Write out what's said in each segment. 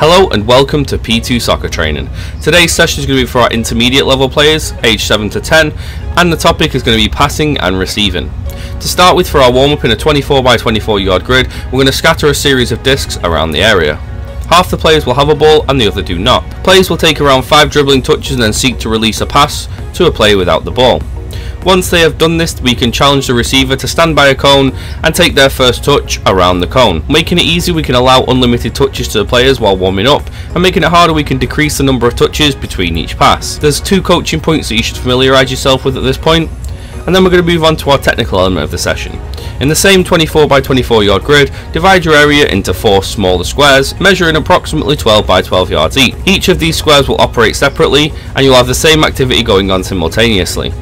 Hello and welcome to P2 Soccer Training. Today's session is going to be for our intermediate level players, age 7 to 10, and the topic is going to be passing and receiving. To start with for our warm up in a 24 by 24 yard grid, we're going to scatter a series of discs around the area. Half the players will have a ball and the other do not. Players will take around 5 dribbling touches and then seek to release a pass to a player without the ball. Once they have done this, we can challenge the receiver to stand by a cone and take their first touch around the cone. Making it easy, we can allow unlimited touches to the players while warming up, and making it harder, we can decrease the number of touches between each pass. There's two coaching points that you should familiarise yourself with at this point, and then we're going to move on to our technical element of the session. In the same 24 by 24 yard grid, divide your area into four smaller squares, measuring approximately 12 by 12 yards each. Each of these squares will operate separately, and you'll have the same activity going on simultaneously.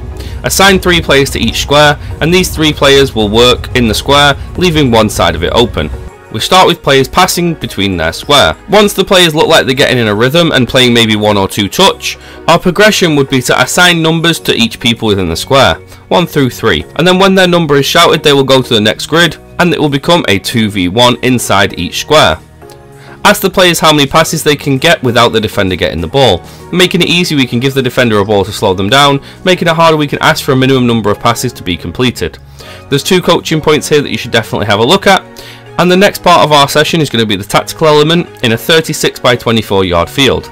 Assign three players to each square, and these three players will work in the square, leaving one side of it open. We start with players passing between their square. Once the players look like they're getting in a rhythm and playing maybe one or two touch, our progression would be to assign numbers to each people within the square, 1 through 3. And then when their number is shouted they will go to the next grid, and it will become a 2v1 inside each square. Ask the players how many passes they can get without the defender getting the ball. Making it easy we can give the defender a ball to slow them down, making it harder we can ask for a minimum number of passes to be completed. There's two coaching points here that you should definitely have a look at, and the next part of our session is going to be the tactical element in a 36 by 24 yard field.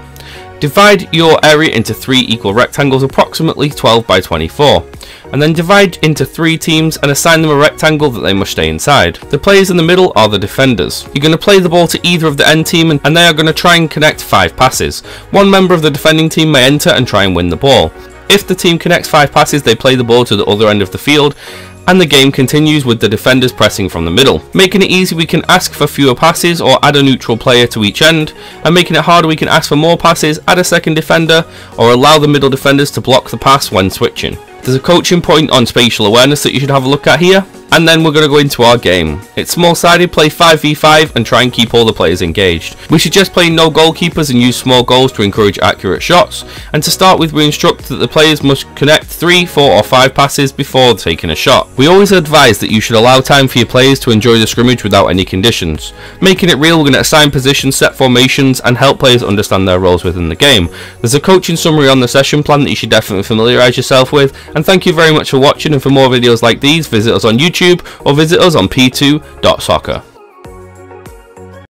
Divide your area into three equal rectangles approximately 12 by 24 and then divide into three teams and assign them a rectangle that they must stay inside. The players in the middle are the defenders. You're going to play the ball to either of the end team and they are going to try and connect five passes. One member of the defending team may enter and try and win the ball. If the team connects five passes, they play the ball to the other end of the field and the game continues with the defenders pressing from the middle. Making it easy we can ask for fewer passes or add a neutral player to each end, and making it harder we can ask for more passes, add a second defender, or allow the middle defenders to block the pass when switching. There's a coaching point on spatial awareness that you should have a look at here. And then we're going to go into our game. It's small sided, play 5v5 and try and keep all the players engaged. We suggest playing no goalkeepers and use small goals to encourage accurate shots. And to start with we instruct that the players must connect 3, 4 or 5 passes before taking a shot. We always advise that you should allow time for your players to enjoy the scrimmage without any conditions. Making it real we're going to assign positions, set formations and help players understand their roles within the game. There's a coaching summary on the session plan that you should definitely familiarise yourself with and thank you very much for watching and for more videos like these visit us on YouTube YouTube or visit us on p2.soccer.